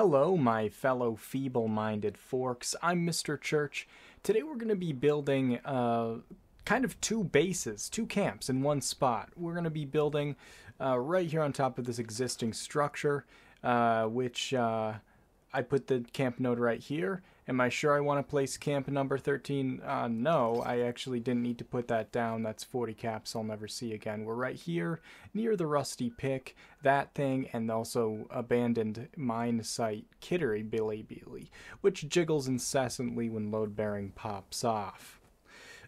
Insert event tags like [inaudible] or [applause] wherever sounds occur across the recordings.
Hello, my fellow feeble minded forks. I'm Mr. Church. Today we're going to be building uh, kind of two bases, two camps in one spot. We're going to be building uh, right here on top of this existing structure, uh, which uh, I put the camp node right here. Am I sure I want to place camp number 13? Uh, no, I actually didn't need to put that down. That's 40 caps I'll never see again. We're right here near the rusty pick, that thing, and also abandoned mine site Kittery Billy Billy, which jiggles incessantly when load bearing pops off.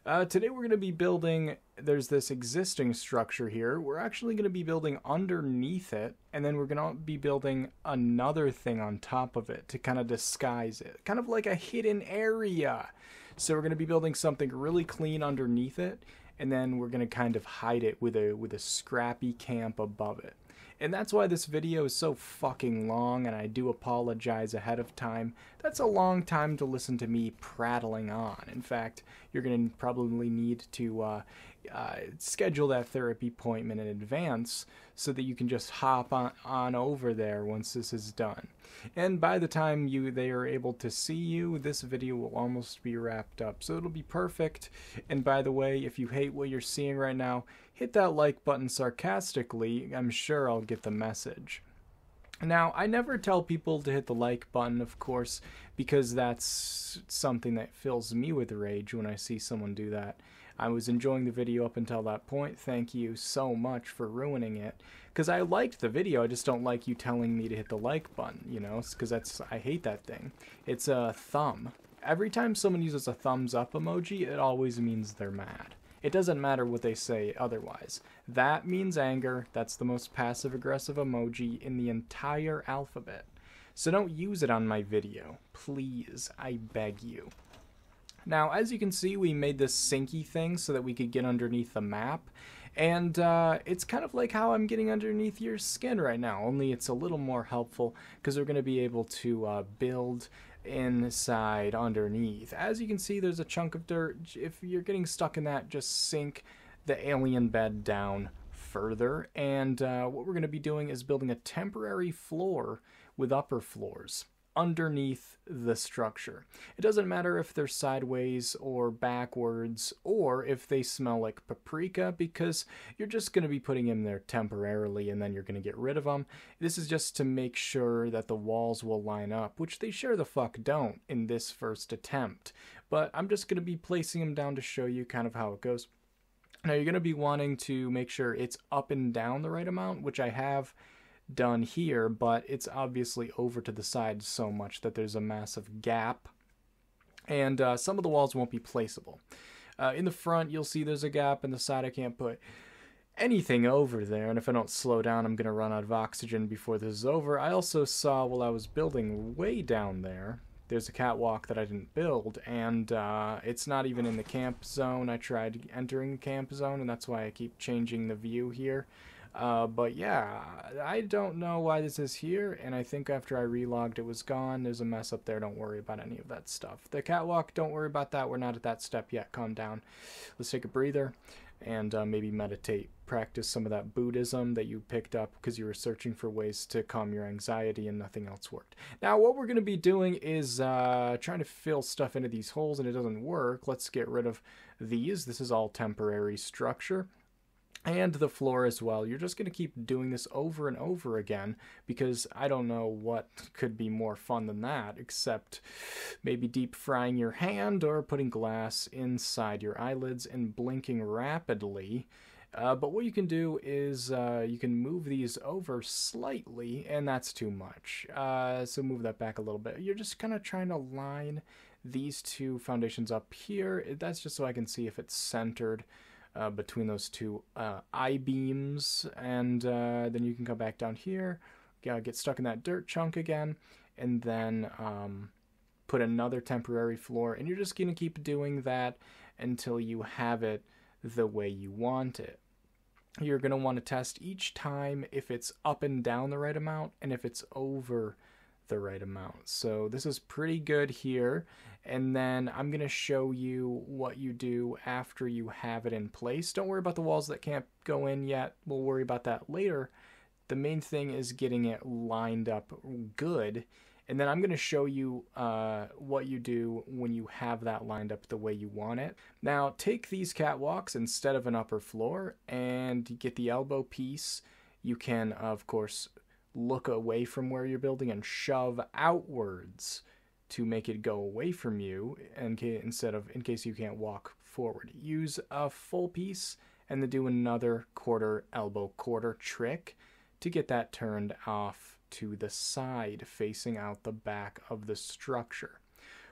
Uh, today we're going to be building, there's this existing structure here. We're actually going to be building underneath it, and then we're going to be building another thing on top of it to kind of disguise it. Kind of like a hidden area. So we're going to be building something really clean underneath it, and then we're going to kind of hide it with a with a scrappy camp above it. And that's why this video is so fucking long, and I do apologize ahead of time. That's a long time to listen to me prattling on. In fact, you're going to probably need to uh, uh, schedule that therapy appointment in advance so that you can just hop on, on over there once this is done. And by the time you they are able to see you, this video will almost be wrapped up. So it'll be perfect. And by the way, if you hate what you're seeing right now, hit that like button sarcastically. I'm sure I'll get the message. Now, I never tell people to hit the like button, of course, because that's something that fills me with rage when I see someone do that. I was enjoying the video up until that point. Thank you so much for ruining it. Because I liked the video, I just don't like you telling me to hit the like button, you know? Because that's, I hate that thing. It's a thumb. Every time someone uses a thumbs up emoji, it always means they're mad. It doesn't matter what they say otherwise. That means anger. That's the most passive aggressive emoji in the entire alphabet. So don't use it on my video. Please, I beg you. Now, as you can see, we made this sinky thing so that we could get underneath the map. And uh, it's kind of like how I'm getting underneath your skin right now, only it's a little more helpful because we're going to be able to uh, build inside underneath. As you can see, there's a chunk of dirt. If you're getting stuck in that, just sink the alien bed down further. And uh, what we're going to be doing is building a temporary floor with upper floors underneath the structure. It doesn't matter if they're sideways or backwards or if they smell like paprika because you're just going to be putting them there temporarily and then you're going to get rid of them. This is just to make sure that the walls will line up, which they sure the fuck don't in this first attempt. But I'm just going to be placing them down to show you kind of how it goes. Now you're going to be wanting to make sure it's up and down the right amount, which I have done here, but it's obviously over to the side so much that there's a massive gap. And uh, some of the walls won't be placeable. Uh, in the front, you'll see there's a gap. In the side, I can't put anything over there. And if I don't slow down, I'm going to run out of oxygen before this is over. I also saw while I was building way down there, there's a catwalk that I didn't build, and uh, it's not even in the camp zone. I tried entering the camp zone, and that's why I keep changing the view here. Uh, but yeah, I don't know why this is here, and I think after I relogged it was gone. There's a mess up there, don't worry about any of that stuff. The catwalk, don't worry about that, we're not at that step yet, calm down. Let's take a breather and uh, maybe meditate. Practice some of that Buddhism that you picked up because you were searching for ways to calm your anxiety and nothing else worked. Now, what we're going to be doing is uh, trying to fill stuff into these holes and it doesn't work. Let's get rid of these. This is all temporary structure and the floor as well. You're just going to keep doing this over and over again because I don't know what could be more fun than that, except maybe deep frying your hand or putting glass inside your eyelids and blinking rapidly. Uh, but what you can do is uh, you can move these over slightly, and that's too much. Uh, so move that back a little bit. You're just kind of trying to line these two foundations up here. That's just so I can see if it's centered uh, between those two uh, I beams, and uh, then you can come back down here, get stuck in that dirt chunk again, and then um, put another temporary floor, and you're just gonna keep doing that until you have it the way you want it. You're gonna want to test each time if it's up and down the right amount, and if it's over the right amount. So this is pretty good here and then I'm going to show you what you do after you have it in place. Don't worry about the walls that can't go in yet. We'll worry about that later. The main thing is getting it lined up good And then I'm going to show you uh, what you do when you have that lined up the way you want it. Now, take these catwalks instead of an upper floor and get the elbow piece. You can, of course, look away from where you're building and shove outwards to make it go away from you in case, instead of in case you can't walk forward. Use a full piece and then do another quarter elbow quarter trick to get that turned off to the side facing out the back of the structure.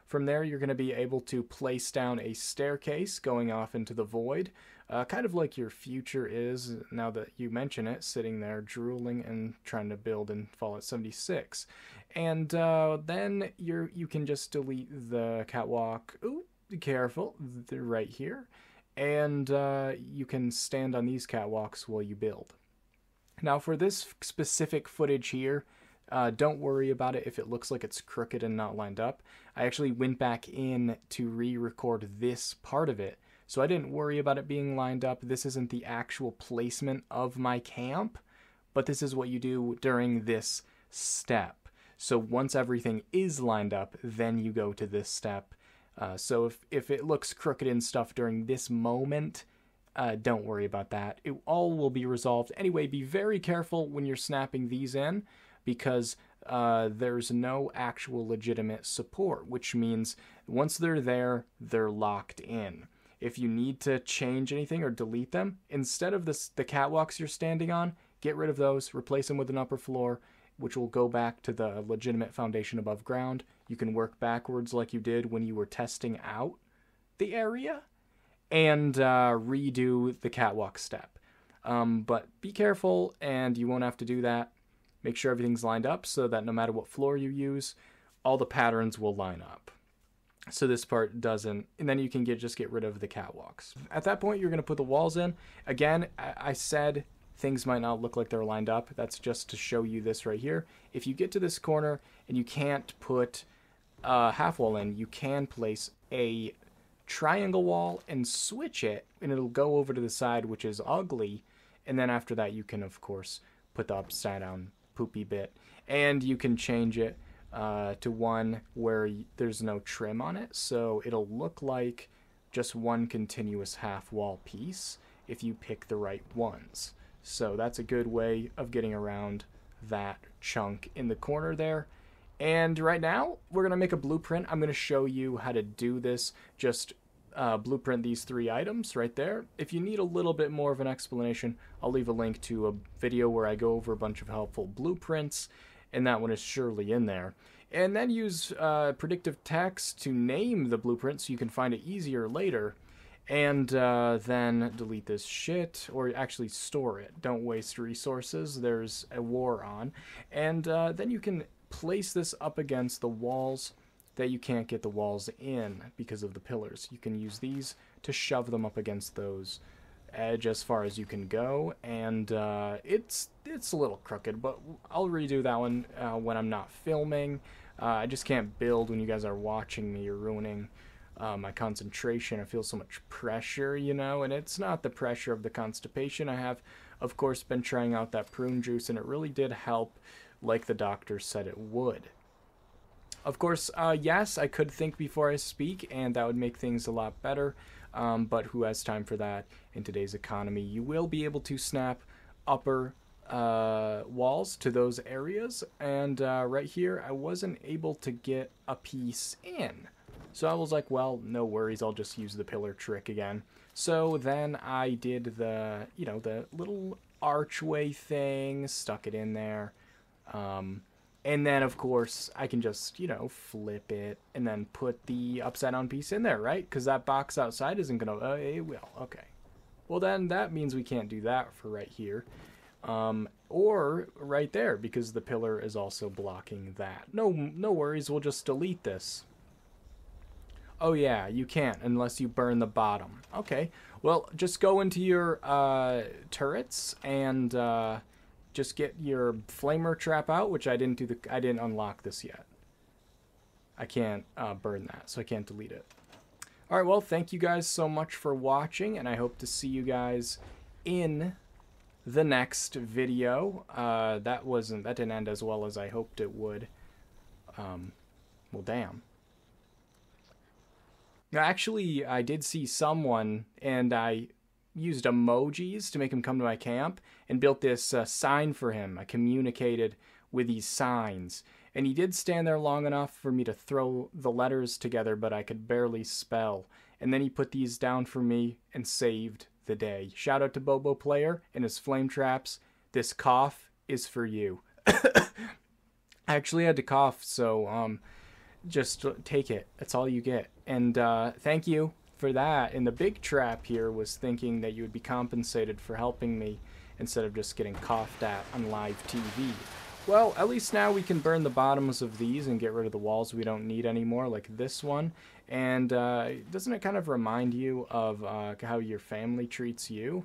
From there, you're going to be able to place down a staircase going off into the void, uh, kind of like your future is now that you mention it, sitting there drooling and trying to build in Fallout 76. And uh, then you you can just delete the catwalk. Ooh, be careful, they're right here. And uh, you can stand on these catwalks while you build. Now, for this specific footage here, uh, don't worry about it if it looks like it's crooked and not lined up. I actually went back in to re-record this part of it, so I didn't worry about it being lined up. This isn't the actual placement of my camp, but this is what you do during this step. So once everything is lined up, then you go to this step. Uh, so if, if it looks crooked and stuff during this moment, uh, don't worry about that. It all will be resolved. Anyway, be very careful when you're snapping these in because uh, there's no actual legitimate support, which means once they're there, they're locked in. If you need to change anything or delete them, instead of this, the catwalks you're standing on, get rid of those, replace them with an upper floor, which will go back to the legitimate foundation above ground. You can work backwards like you did when you were testing out the area and uh, redo the catwalk step. Um, but be careful, and you won't have to do that. Make sure everything's lined up so that no matter what floor you use, all the patterns will line up. So this part doesn't, and then you can get just get rid of the catwalks. At that point, you're going to put the walls in. Again, I said things might not look like they're lined up. That's just to show you this right here. If you get to this corner and you can't put a half wall in, you can place a triangle wall and switch it, and it'll go over to the side, which is ugly. And then after that, you can, of course, put the upside down poopy bit. And you can change it uh, to one where there's no trim on it. So it'll look like just one continuous half wall piece if you pick the right ones. So that's a good way of getting around that chunk in the corner there. And right now, we're going to make a blueprint. I'm going to show you how to do this. Just uh, blueprint these three items right there. If you need a little bit more of an explanation, I'll leave a link to a video where I go over a bunch of helpful blueprints, and that one is surely in there. And then use uh, predictive text to name the blueprint so you can find it easier later. And uh, then delete this shit, or actually store it. Don't waste resources. There's a war on. And uh, then you can place this up against the walls that you can't get the walls in because of the pillars. You can use these to shove them up against those edge as far as you can go, and uh, it's it's a little crooked, but I'll redo that one uh, when I'm not filming. Uh, I just can't build when you guys are watching me. You're ruining uh, my concentration. I feel so much pressure, you know, and it's not the pressure of the constipation. I have, of course, been trying out that prune juice, and it really did help like the doctor said it would. Of course, uh, yes, I could think before I speak, and that would make things a lot better. Um, but who has time for that in today's economy? You will be able to snap upper uh, walls to those areas, and uh, right here, I wasn't able to get a piece in. So I was like, well, no worries, I'll just use the pillar trick again. So then I did the, you know, the little archway thing, stuck it in there, um, and then, of course, I can just, you know, flip it and then put the upside down piece in there, right? Because that box outside isn't going to, uh, it will, okay. Well, then that means we can't do that for right here. Um, or right there, because the pillar is also blocking that. No, no worries, we'll just delete this. Oh yeah, you can't unless you burn the bottom. Okay, well, just go into your uh, turrets and... Uh, just get your flamer trap out, which I didn't do the I didn't unlock this yet. I can't uh, burn that, so I can't delete it. All right, well, thank you guys so much for watching, and I hope to see you guys in the next video. Uh, that wasn't that didn't end as well as I hoped it would. Um, well, damn. Actually, I did see someone, and I used emojis to make him come to my camp and built this uh, sign for him. I communicated with these signs. And he did stand there long enough for me to throw the letters together, but I could barely spell. And then he put these down for me and saved the day. Shout out to Bobo Player and his flame traps. This cough is for you. [coughs] I actually had to cough, so um, just take it. That's all you get. And uh, thank you for that. And the big trap here was thinking that you would be compensated for helping me instead of just getting coughed at on live TV. Well, at least now we can burn the bottoms of these and get rid of the walls we don't need anymore, like this one. And uh, doesn't it kind of remind you of uh, how your family treats you?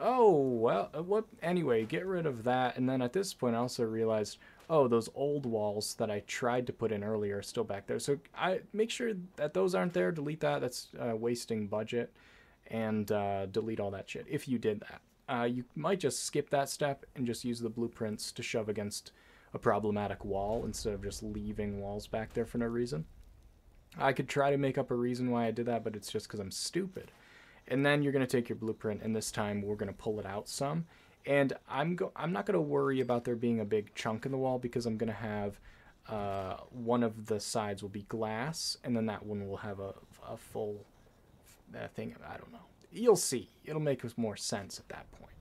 Oh, well, uh, what? Anyway, get rid of that. And then at this point, I also realized, oh, those old walls that I tried to put in earlier are still back there. So I make sure that those aren't there. Delete that. That's uh, wasting budget. And uh, delete all that shit if you did that. Uh, you might just skip that step and just use the blueprints to shove against a problematic wall instead of just leaving walls back there for no reason. I could try to make up a reason why I did that, but it's just because I'm stupid. And then you're going to take your blueprint, and this time we're going to pull it out some. And I'm go- I'm not going to worry about there being a big chunk in the wall because I'm going to have uh, one of the sides will be glass, and then that one will have a, a full uh, thing. I don't know. You'll see. It'll make more sense at that point.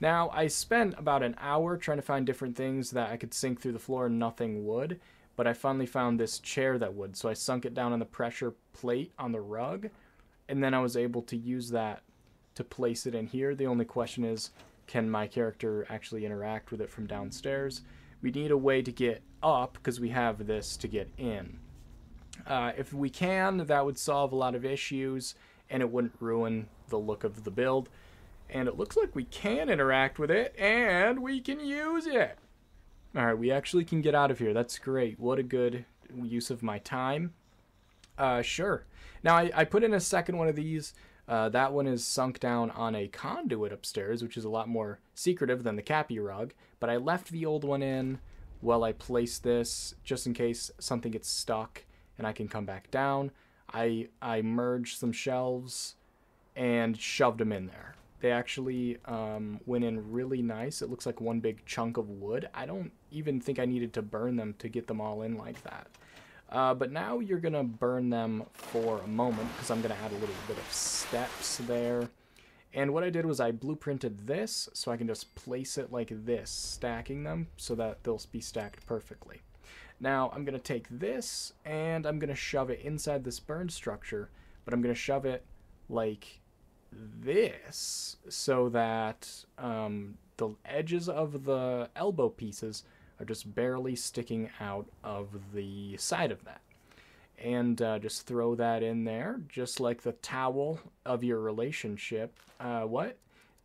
Now, I spent about an hour trying to find different things that I could sink through the floor and nothing would, but I finally found this chair that would. So I sunk it down on the pressure plate on the rug, and then I was able to use that to place it in here. The only question is can my character actually interact with it from downstairs? We need a way to get up because we have this to get in. Uh, if we can, that would solve a lot of issues and it wouldn't ruin the look of the build and it looks like we can interact with it and we can use it. All right, we actually can get out of here. That's great. What a good use of my time. Uh, sure. Now, I, I put in a second one of these. Uh, that one is sunk down on a conduit upstairs, which is a lot more secretive than the Cappy rug. But I left the old one in while I place this, just in case something gets stuck and I can come back down. I I merged some shelves and shoved them in there. They actually um, went in really nice. It looks like one big chunk of wood. I don't even think I needed to burn them to get them all in like that. Uh, but now you're going to burn them for a moment because I'm going to add a little bit of steps there. And what I did was I blueprinted this so I can just place it like this, stacking them so that they'll be stacked perfectly. Now I'm going to take this and I'm going to shove it inside this burn structure, but I'm going to shove it like this so that um, the edges of the elbow pieces are just barely sticking out of the side of that. And uh, just throw that in there, just like the towel of your relationship. Uh, what?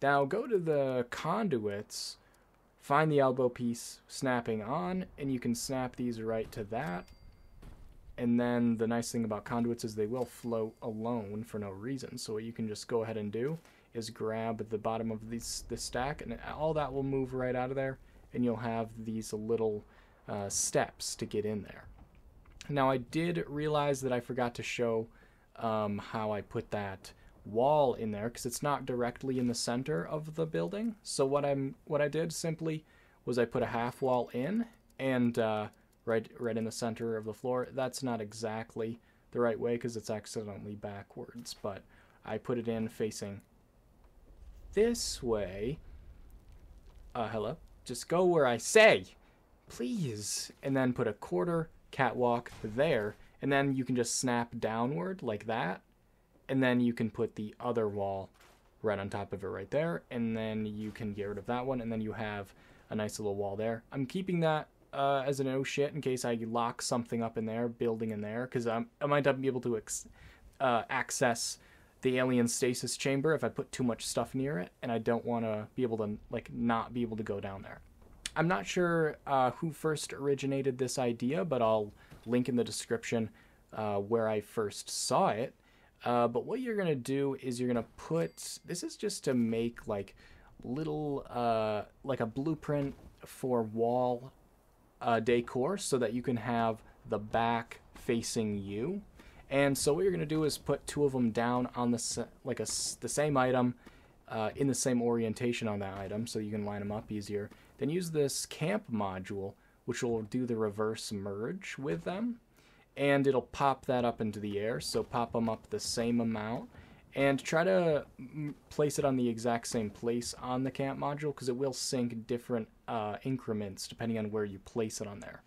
Now go to the conduits, find the elbow piece snapping on, and you can snap these right to that. And then the nice thing about conduits is they will float alone for no reason. So what you can just go ahead and do is grab the bottom of this, this stack and all that will move right out of there and you'll have these little uh, steps to get in there. Now I did realize that I forgot to show um, how I put that wall in there because it's not directly in the center of the building. So what I'm what I did simply was I put a half wall in and uh, right right in the center of the floor. That's not exactly the right way because it's accidentally backwards, but I put it in facing this way. Uh, hello? Just go where I say, please. And then put a quarter catwalk there, and then you can just snap downward like that, and then you can put the other wall right on top of it right there, and then you can get rid of that one, and then you have a nice little wall there. I'm keeping that uh, as an oh shit in case I lock something up in there, building in there, because I might not be able to ex- uh, access the alien stasis chamber if I put too much stuff near it, and I don't want to be able to like not be able to go down there. I'm not sure uh, who first originated this idea, but I'll link in the description uh, where I first saw it. Uh, but what you're gonna do is you're gonna put this is just to make like little uh, like a blueprint for wall uh, decor so that you can have the back facing you. And so what you're going to do is put two of them down on the like a, the same item uh, in the same orientation on that item so you can line them up easier. Then use this camp module which will do the reverse merge with them and it'll pop that up into the air. So pop them up the same amount and try to place it on the exact same place on the camp module because it will sync different uh, increments depending on where you place it on there.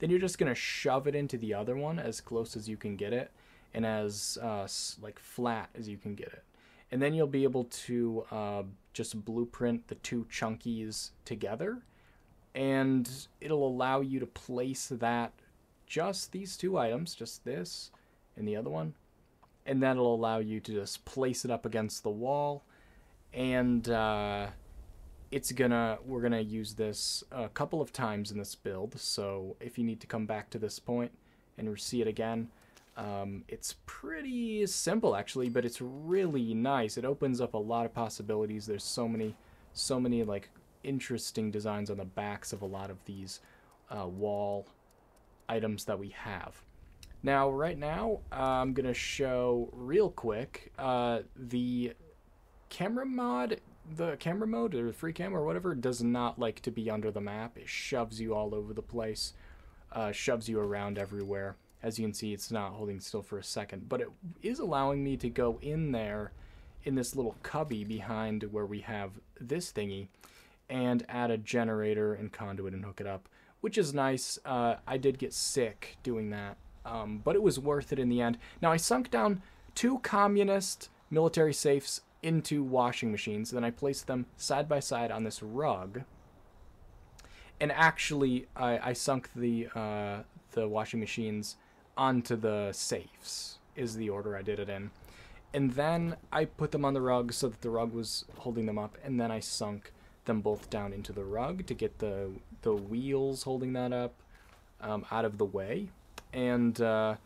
Then you're just going to shove it into the other one as close as you can get it and as uh, like flat as you can get it. And then you'll be able to uh, just blueprint the two chunkies together and it'll allow you to place that just these two items, just this and the other one, and that'll allow you to just place it up against the wall and uh, it's gonna we're gonna use this a couple of times in this build so if you need to come back to this point and see it again um, it's pretty simple actually but it's really nice. It opens up a lot of possibilities. There's so many so many like interesting designs on the backs of a lot of these uh, wall items that we have. Now right now i'm gonna show real quick uh, the camera mod the camera mode or the free camera or whatever does not like to be under the map. It shoves you all over the place, uh, shoves you around everywhere. As you can see, it's not holding still for a second, but it is allowing me to go in there in this little cubby behind where we have this thingy and add a generator and conduit and hook it up, which is nice. Uh, I did get sick doing that, um, but it was worth it in the end. Now, I sunk down two communist military safes into washing machines. Then I placed them side by side on this rug. And actually, I, I sunk the uh, the washing machines onto the safes. Is the order I did it in. And then I put them on the rug so that the rug was holding them up. And then I sunk them both down into the rug to get the the wheels holding that up um, out of the way. And uh,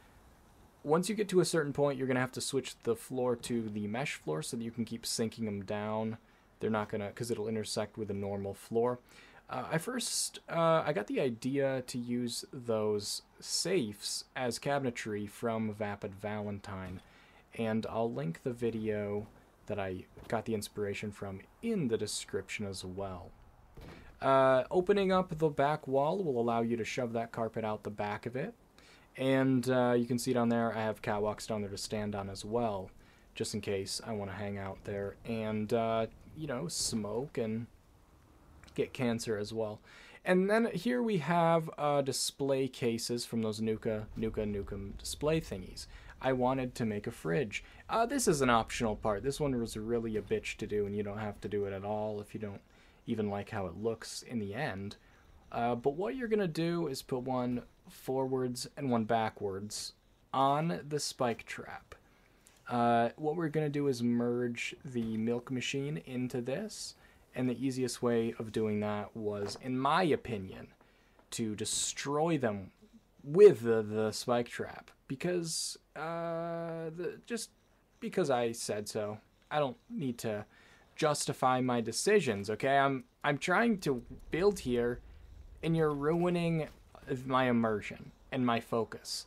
once you get to a certain point, you're going to have to switch the floor to the mesh floor so that you can keep sinking them down. They're not going to, because it'll intersect with a normal floor. Uh, I first, uh, I got the idea to use those safes as cabinetry from Vapid Valentine, and I'll link the video that I got the inspiration from in the description as well. Uh, opening up the back wall will allow you to shove that carpet out the back of it. And uh, you can see down there, I have catwalks down there to stand on as well, just in case I want to hang out there and, uh, you know, smoke and get cancer as well. And then here we have uh, display cases from those Nuka, Nuka Nukem display thingies. I wanted to make a fridge. Uh, this is an optional part. This one was really a bitch to do, and you don't have to do it at all if you don't even like how it looks in the end. Uh, but what you're going to do is put one forwards and one backwards on the spike trap. Uh, what we're going to do is merge the milk machine into this, and the easiest way of doing that was, in my opinion, to destroy them with the, the spike trap because uh, the, just because I said so. I don't need to justify my decisions. Okay, I'm I'm trying to build here, and you're ruining my immersion and my focus.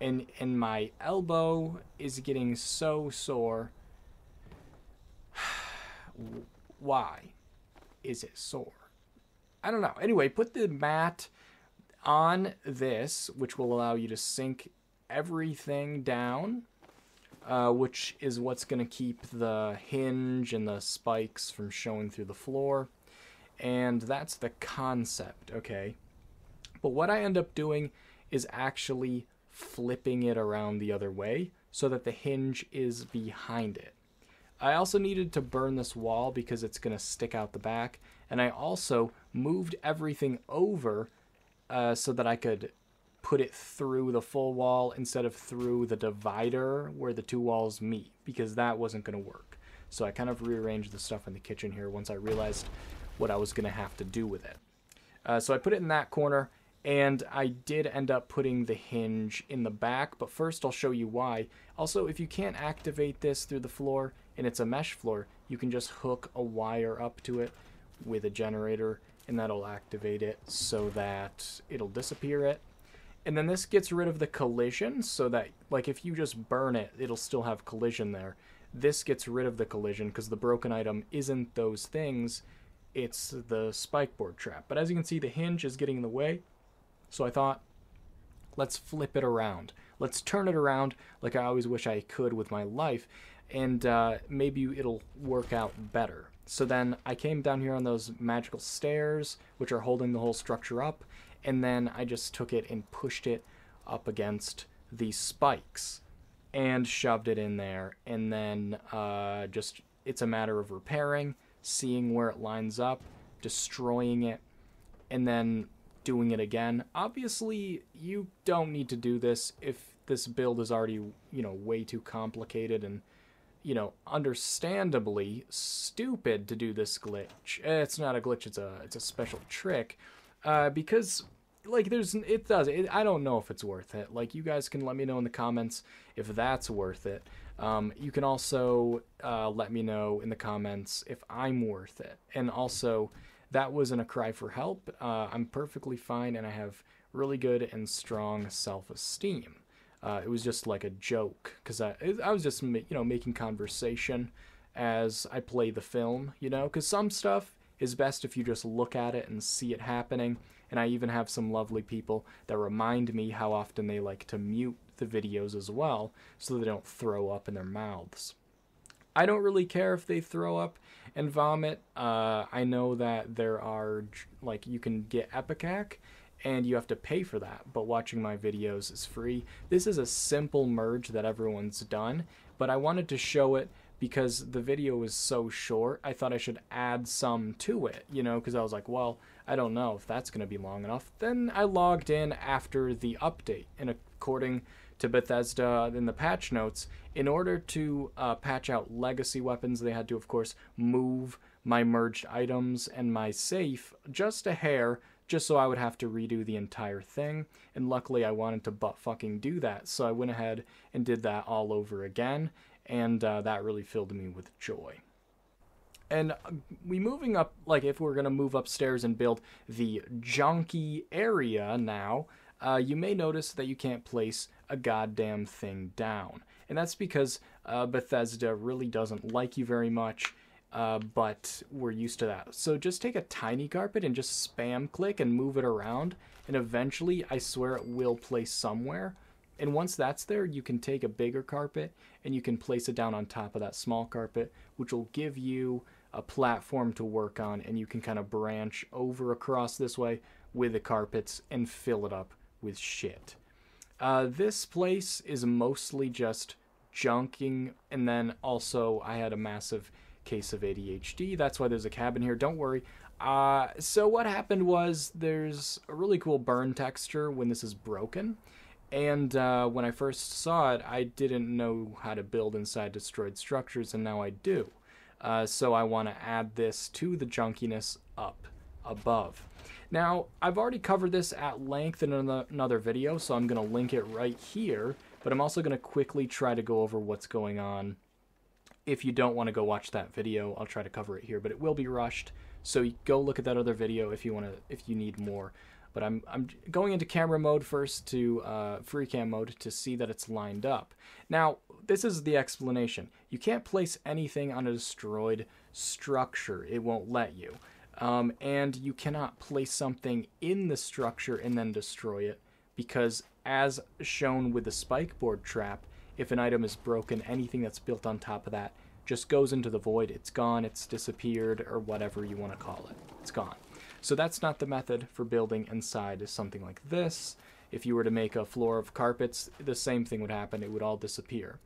And and my elbow is getting so sore. [sighs] Why is it sore? I don't know. Anyway, put the mat on this, which will allow you to sink everything down, uh, which is what's going to keep the hinge and the spikes from showing through the floor. And that's the concept, okay? But what I end up doing is actually flipping it around the other way so that the hinge is behind it. I also needed to burn this wall because it's going to stick out the back. And I also moved everything over uh, so that I could put it through the full wall instead of through the divider where the two walls meet because that wasn't going to work. So I kind of rearranged the stuff in the kitchen here once I realized what I was going to have to do with it. Uh, so I put it in that corner and I did end up putting the hinge in the back, but first I'll show you why. Also, if you can't activate this through the floor and it's a mesh floor, you can just hook a wire up to it with a generator and that'll activate it so that it'll disappear it. And then this gets rid of the collision so that, like, if you just burn it, it'll still have collision there. This gets rid of the collision because the broken item isn't those things, it's the spike board trap. But as you can see, the hinge is getting in the way. So I thought, let's flip it around. Let's turn it around like I always wish I could with my life, and uh, maybe it'll work out better. So then I came down here on those magical stairs, which are holding the whole structure up, and then I just took it and pushed it up against these spikes and shoved it in there. And then uh, just it's a matter of repairing, seeing where it lines up, destroying it, and then doing it again. Obviously, you don't need to do this if this build is already, you know, way too complicated and, you know, understandably stupid to do this glitch. It's not a glitch, it's a it's a special trick uh, because like there's it does it, I don't know if it's worth it. Like you guys can let me know in the comments if that's worth it. Um, you can also uh, let me know in the comments if I'm worth it, and also that wasn't a cry for help. Uh, I'm perfectly fine, and I have really good and strong self-esteem. Uh, it was just like a joke because I I was just you know making conversation as I play the film, you know, because some stuff is best if you just look at it and see it happening. And I even have some lovely people that remind me how often they like to mute the videos as well so they don't throw up in their mouths. I don't really care if they throw up and vomit. Uh, I know that there are, like, you can get ipecac and you have to pay for that, but watching my videos is free. This is a simple merge that everyone's done, but I wanted to show it because the video was so short, I thought I should add some to it, you know, because I was like, well, I don't know if that's going to be long enough. Then I logged in after the update, and according to Bethesda in the patch notes, in order to uh, patch out legacy weapons, they had to, of course, move my merged items and my safe just a hair, just so I would have to redo the entire thing. And luckily, I wanted to butt fucking do that, so I went ahead and did that all over again and uh, that really filled me with joy. And uh, we moving up, like if we're gonna move upstairs and build the junky area now, uh, you may notice that you can't place a goddamn thing down, and that's because uh, Bethesda really doesn't like you very much. Uh, but we're used to that. So just take a tiny carpet and just spam click and move it around, and eventually, I swear it will place somewhere. And once that's there, you can take a bigger carpet and you can place it down on top of that small carpet, which will give you a platform to work on and you can kind of branch over across this way with the carpets and fill it up with shit. Uh, this place is mostly just junking, and then also I had a massive case of ADHD. That's why there's a cabin here. Don't worry. Uh, so what happened was there's a really cool burn texture when this is broken. And uh, when I first saw it, I didn't know how to build inside destroyed structures, and now I do. Uh, so I want to add this to the junkiness up above. Now, I've already covered this at length in another video, so I'm going to link it right here, but I'm also going to quickly try to go over what's going on. If you don't want to go watch that video, I'll try to cover it here, but it will be rushed. So go look at that other video if you want to, if you need more. But I'm, I'm going into camera mode first to uh, free cam mode to see that it's lined up. Now, this is the explanation. You can't place anything on a destroyed structure. It won't let you. Um, and you cannot place something in the structure and then destroy it because as shown with the spike board trap, if an item is broken, anything that's built on top of that just goes into the void. It's gone, it's disappeared, or whatever you want to call it. It's gone. So that's not the method for building inside is something like this. If you were to make a floor of carpets, the same thing would happen. It would all disappear.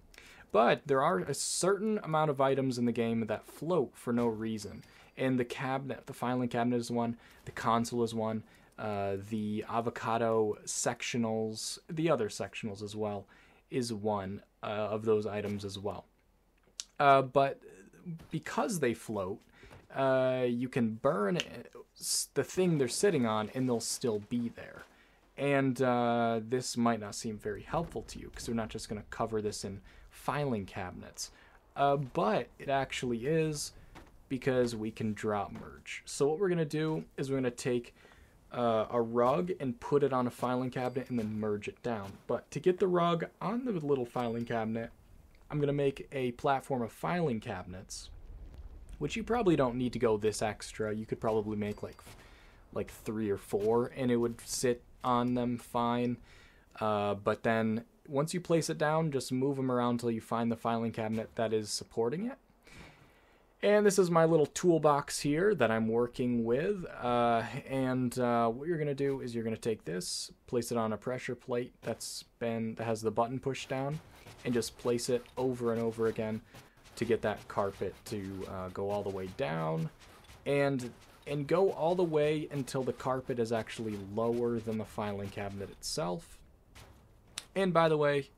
But there are a certain amount of items in the game that float for no reason. And the cabinet, the filing cabinet is one, the console is one, uh, the avocado sectionals, the other sectionals as well, is one uh, of those items as well. Uh, but because they float, uh, you can burn the thing they're sitting on and they'll still be there. And uh, this might not seem very helpful to you because they're not just going to cover this in filing cabinets. Uh, but it actually is because we can drop merge. So what we're going to do is we're going to take uh, a rug and put it on a filing cabinet and then merge it down. But to get the rug on the little filing cabinet, I'm going to make a platform of filing cabinets, which you probably don't need to go this extra. You could probably make like like three or four and it would sit on them fine. Uh, but then once you place it down, just move them around until you find the filing cabinet that is supporting it. And this is my little toolbox here that I'm working with. Uh, and uh, what you're going to do is you're going to take this, place it on a pressure plate that's been that has the button pushed down, and just place it over and over again to get that carpet to uh, go all the way down, and and go all the way until the carpet is actually lower than the filing cabinet itself. And by the way,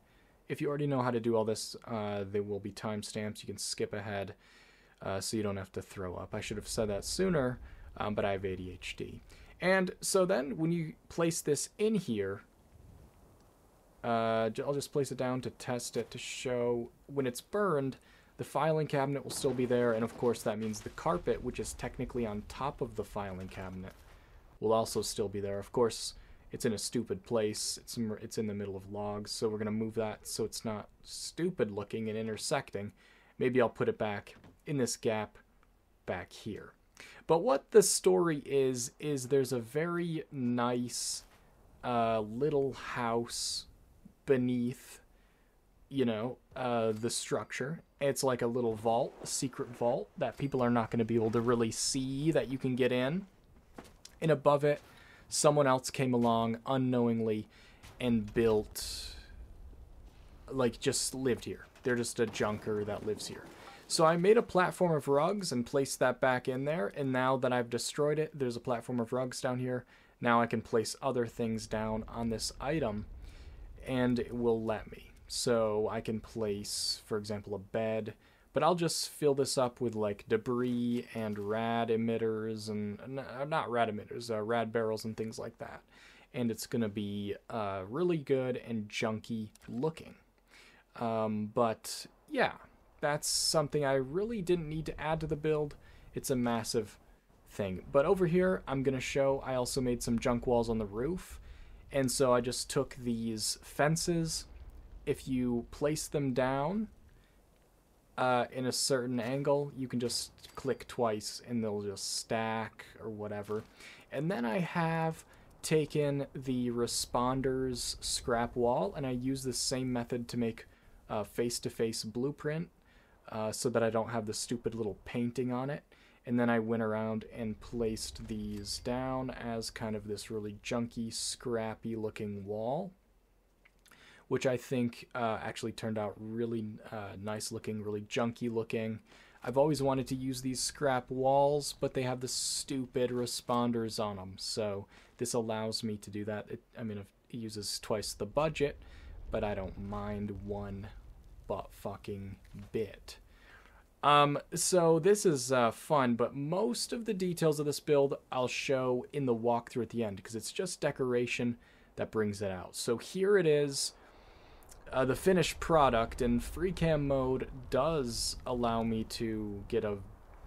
if you already know how to do all this, uh, there will be timestamps. You can skip ahead uh, so you don't have to throw up. I should have said that sooner, um, but I have ADHD. And so then when you place this in here, uh, I'll just place it down to test it to show when it's burned, the filing cabinet will still be there. And of course, that means the carpet, which is technically on top of the filing cabinet, will also still be there. Of course, it's in a stupid place. It's it's in the middle of logs, so we're going to move that so it's not stupid looking and intersecting. Maybe I'll put it back in this gap back here. But what the story is, is there's a very nice uh, little house beneath, you know, uh, the structure. It's like a little vault, a secret vault that people are not going to be able to really see that you can get in. And above it, someone else came along unknowingly and built, like, just lived here. They're just a junker that lives here. So I made a platform of rugs and placed that back in there. And now that I've destroyed it, there's a platform of rugs down here. Now I can place other things down on this item and it will let me. So I can place, for example, a bed, but I'll just fill this up with like debris and rad emitters and not rad emitters, uh, rad barrels and things like that. And it's to be uh, really good and junky looking. Um, but yeah, that's something I really didn't need to add to the build. It's a massive thing. But over here, I'm going to show I also made some junk walls on the roof. And so I just took these fences. If you place them down uh, in a certain angle, you can just click twice and they'll just stack or whatever. And then I have taken the responders scrap wall and I use the same method to make a face-to-face blueprint uh, so that I don't have the stupid little painting on it. And then I went around and placed these down as kind of this really junky, scrappy looking wall, which I think uh, actually turned out really uh, nice looking, really junky looking. I've always wanted to use these scrap walls, but they have the stupid responders on them, so this allows me to do that. It, I mean, it uses twice the budget, but I don't mind one butt fucking bit. Um, so this is uh, fun, but most of the details of this build I'll show in the walkthrough at the end because it's just decoration that brings it out. So here it is, uh, the finished product, and FreeCam mode does allow me to get a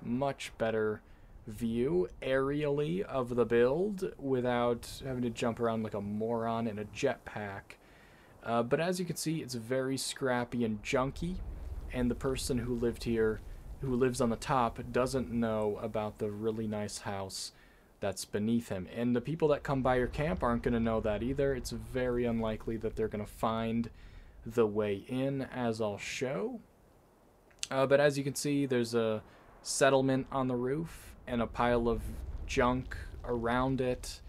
much better view aerially of the build without having to jump around like a moron in a jetpack. Uh, but as you can see, it's very scrappy and junky, and the person who lived here, who lives on the top, doesn't know about the really nice house that's beneath him. And the people that come by your camp aren't going to know that either. It's very unlikely that they're going to find the way in, as I'll show. Uh, but as you can see, there's a settlement on the roof and a pile of junk around it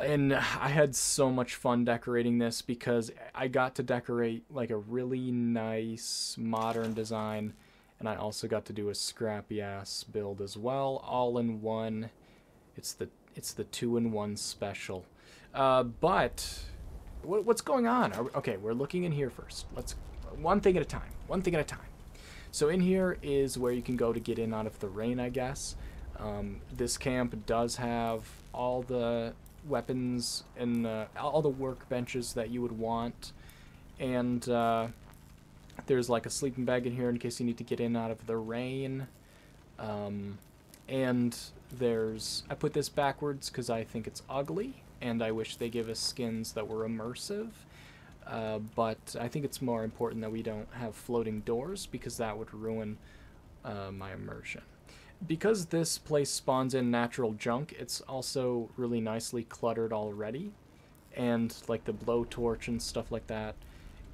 and I had so much fun decorating this because I got to decorate like a really nice modern design and I also got to do a scrappy ass build as well all in one. It's the it's the two in one special. Uh, but what, what's going on? Okay we're looking in here first. Let's one thing at a time one thing at a time. So in here is where you can go to get in out of the rain I guess. Um, this camp does have all the weapons and uh, all the workbenches that you would want. And uh, there's like a sleeping bag in here in case you need to get in out of the rain. Um, and there's I put this backwards because I think it's ugly, and I wish they give us skins that were immersive. Uh, but I think it's more important that we don't have floating doors because that would ruin uh, my immersion. Because this place spawns in natural junk, it's also really nicely cluttered already, and like the blowtorch and stuff like that.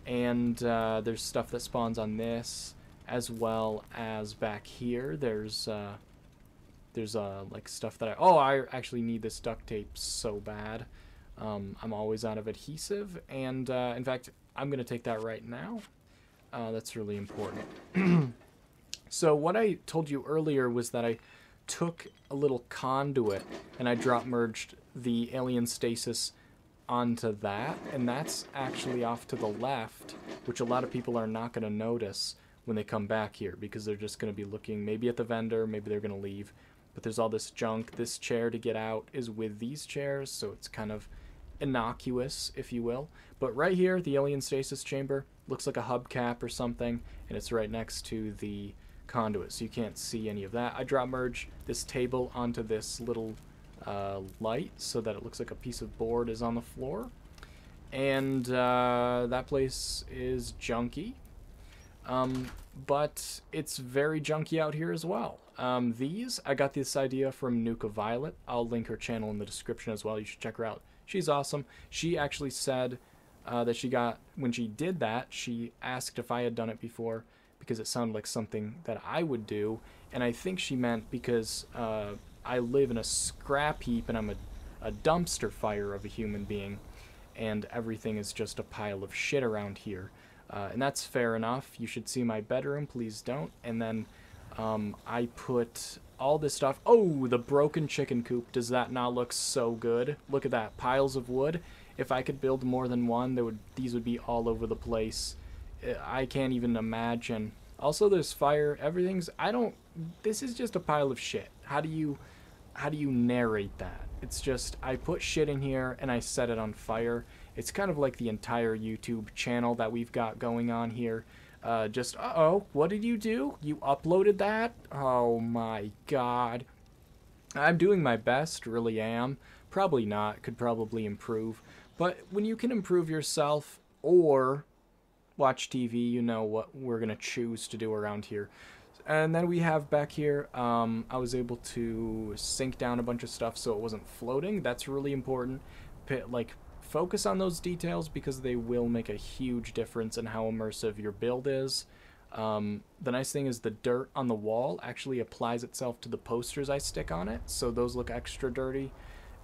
And uh, there's stuff that spawns on this, as well as back here. There's uh, there's uh, like stuff that I oh I actually need this duct tape so bad. Um, I'm always out of adhesive, and uh, in fact, I'm gonna take that right now. Uh, that's really important. [clears throat] so what I told you earlier was that I took a little conduit and I drop merged the alien stasis onto that, and that's actually off to the left, which a lot of people are not going to notice when they come back here because they're just going to be looking maybe at the vendor, maybe they're going to leave. But there's all this junk. This chair to get out is with these chairs, so it's kind of innocuous, if you will. But right here, the alien stasis chamber looks like a hubcap or something, and it's right next to the conduit, so you can't see any of that. I drop merge this table onto this little uh, light so that it looks like a piece of board is on the floor. And uh, that place is junky. Um, but it's very junky out here as well. Um, these, I got this idea from Nuka Violet. I'll link her channel in the description as well. You should check her out. She's awesome. She actually said uh, that she got, when she did that, she asked if I had done it before because it sounded like something that I would do. And I think she meant because uh, I live in a scrap heap and I'm a, a dumpster fire of a human being. And everything is just a pile of shit around here. Uh, and that's fair enough. You should see my bedroom, please don't. And then um, I put all this stuff. Oh, the broken chicken coop. Does that not look so good? Look at that. Piles of wood. If I could build more than one, there would these would be all over the place. Uh, I can't even imagine. Also, there's fire. Everything's. I don't. This is just a pile of shit. How do you, how do you narrate that? It's just I put shit in here and I set it on fire. It's kind of like the entire YouTube channel that we've got going on here. Uh, just, uh-oh, what did you do? You uploaded that? Oh my god. I'm doing my best, really am. Probably not, could probably improve. But when you can improve yourself or watch TV, you know what we're going to choose to do around here. And then we have back here, um, I was able to sink down a bunch of stuff so it wasn't floating. That's really important. Pit, like focus on those details because they will make a huge difference in how immersive your build is. Um, the nice thing is the dirt on the wall actually applies itself to the posters I stick on it, so those look extra dirty.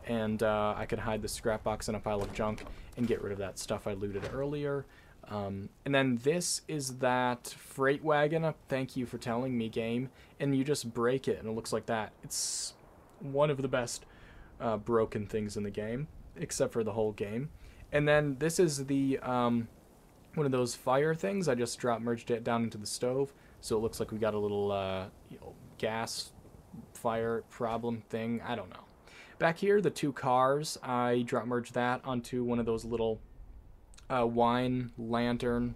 And uh, I could hide the scrap box in a pile of junk and get rid of that stuff I looted earlier. Um, and then this is that freight wagon. Thank you for telling me, game. And you just break it, and it looks like that. It's one of the best uh, broken things in the game except for the whole game. And then this is the um, one of those fire things. I just drop merged it down into the stove, so it looks like we got a little uh, you know, gas fire problem thing. I don't know. Back here, the two cars, I drop merged that onto one of those little uh, wine lantern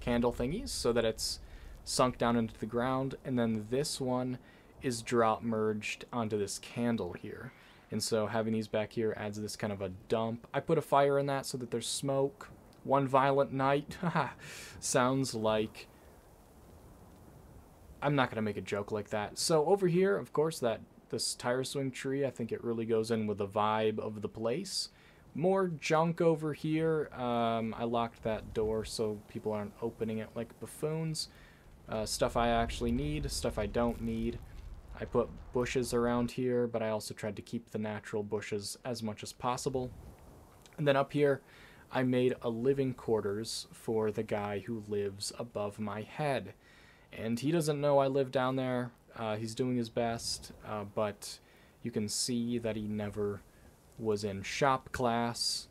candle thingies so that it's sunk down into the ground. And then this one is drop merged onto this candle here. And so having these back here adds this kind of a dump. I put a fire in that so that there's smoke. One violent night. [laughs] Sounds like... I'm not going to make a joke like that. So over here, of course, that this tire swing tree, I think it really goes in with the vibe of the place. More junk over here. Um, I locked that door so people aren't opening it like buffoons. Uh, stuff I actually need, stuff I don't need. I put bushes around here, but I also tried to keep the natural bushes as much as possible. And then up here, I made a living quarters for the guy who lives above my head. And he doesn't know I live down there. Uh, he's doing his best, uh, but you can see that he never was in shop class.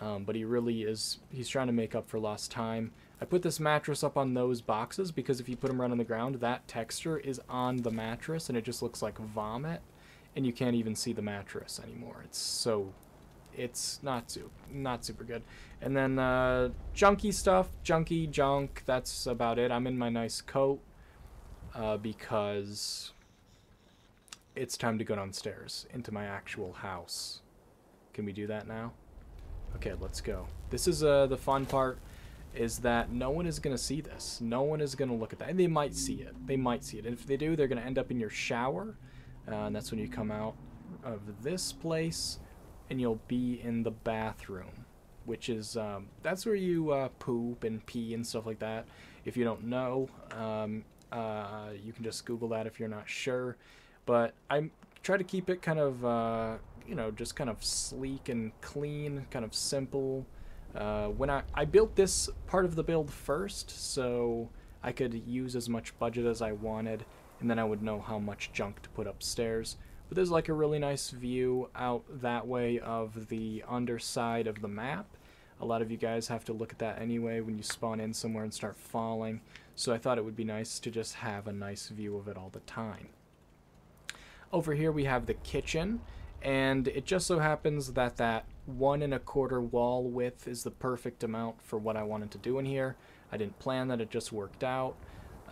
Um, but he really is, he's trying to make up for lost time. I put this mattress up on those boxes because if you put them right on the ground, that texture is on the mattress and it just looks like vomit and you can't even see the mattress anymore. It's so it's not super, not super good. And then uh, junky stuff, junky junk. That's about it. I'm in my nice coat uh, because it's time to go downstairs into my actual house. Can we do that now? Okay, let's go. This is uh, the fun part is that no one is going to see this. No one is going to look at that. And they might see it. They might see it. And if they do, they're going to end up in your shower. Uh, and that's when you come out of this place and you'll be in the bathroom, which is, um, that's where you uh, poop and pee and stuff like that. If you don't know, um, uh, you can just Google that if you're not sure. But I try to keep it kind of, uh, you know, just kind of sleek and clean, kind of simple. Uh, when I, I built this part of the build first, so I could use as much budget as I wanted, and then I would know how much junk to put upstairs. But there's like a really nice view out that way of the underside of the map. A lot of you guys have to look at that anyway when you spawn in somewhere and start falling, so I thought it would be nice to just have a nice view of it all the time. Over here we have the kitchen, and it just so happens that that one and a quarter wall width is the perfect amount for what I wanted to do in here. I didn't plan that, it just worked out.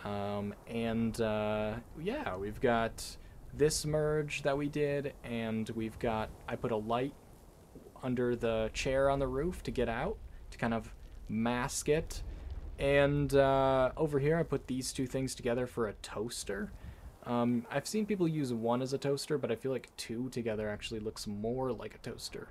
Um, and uh, yeah, we've got this merge that we did, and we've got, I put a light under the chair on the roof to get out, to kind of mask it. And uh, over here I put these two things together for a toaster. Um, I've seen people use one as a toaster, but I feel like two together actually looks more like a toaster.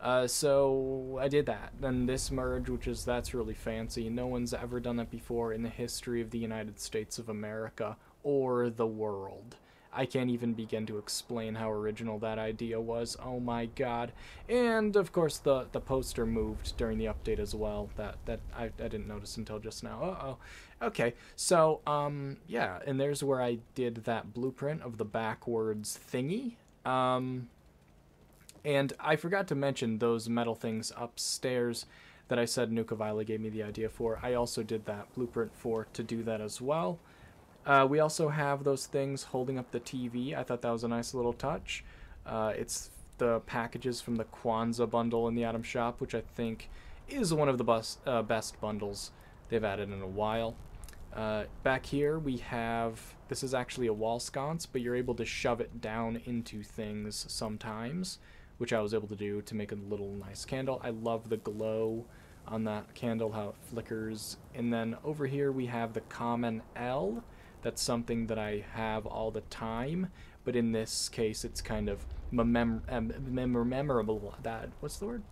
Uh, so I did that. Then this merge, which is that's really fancy. No one's ever done that before in the history of the United States of America or the world. I can't even begin to explain how original that idea was. Oh my god. And of course the the poster moved during the update as well. That that I, I didn't notice until just now. Uh-oh. Okay. So um yeah, and there's where I did that blueprint of the backwards thingy. Um and I forgot to mention those metal things upstairs that I said Nuka Violet gave me the idea for. I also did that blueprint for to do that as well. Uh, we also have those things holding up the TV. I thought that was a nice little touch. Uh, it's the packages from the Kwanzaa bundle in the Atom Shop, which I think is one of the bus, uh, best bundles they've added in a while. Uh, back here we have, this is actually a wall sconce, but you're able to shove it down into things sometimes, which I was able to do to make a little nice candle. I love the glow on that candle, how it flickers. And then over here we have the common L, that's something that I have all the time, but in this case, it's kind of mem- mem- memorable. That what's the word?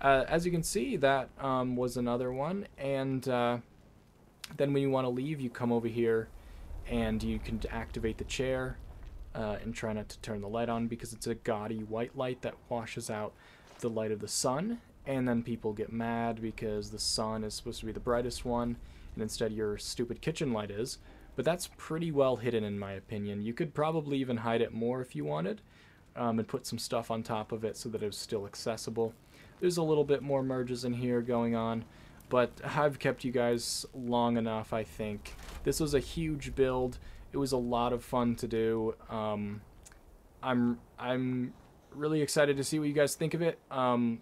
Uh, as you can see, that um, was another one, and uh, then when you want to leave, you come over here, and you can activate the chair, uh, and try not to turn the light on because it's a gaudy white light that washes out the light of the sun, and then people get mad because the sun is supposed to be the brightest one, and instead your stupid kitchen light is but that's pretty well hidden in my opinion. You could probably even hide it more if you wanted, um, and put some stuff on top of it so that it was still accessible. There's a little bit more merges in here going on, but I've kept you guys long enough, I think. This was a huge build. It was a lot of fun to do. Um, I'm I'm really excited to see what you guys think of it. Um,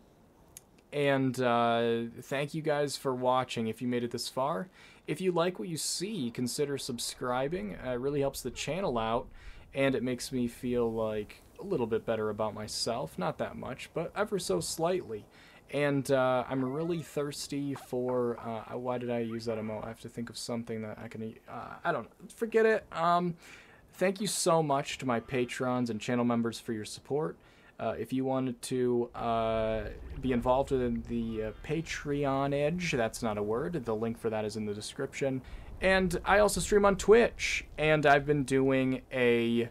and uh, thank you guys for watching if you made it this far. If you like what you see, consider subscribing. Uh, it really helps the channel out, and it makes me feel like a little bit better about myself. Not that much, but ever so slightly. And uh, I'm really thirsty for. Uh, why did I use that emote? I have to think of something that I can. Uh, I don't forget it. Um, thank you so much to my patrons and channel members for your support. Uh, if you wanted to uh, be involved in the uh, Patreonage, that's not a word. The link for that is in the description. And I also stream on Twitch, and I've been doing a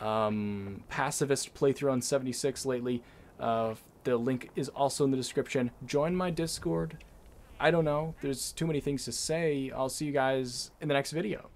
um, pacifist playthrough on 76 lately. The link is also in the description. Join my Discord. I don't know. There's too many things to say. I'll see you guys in the next video.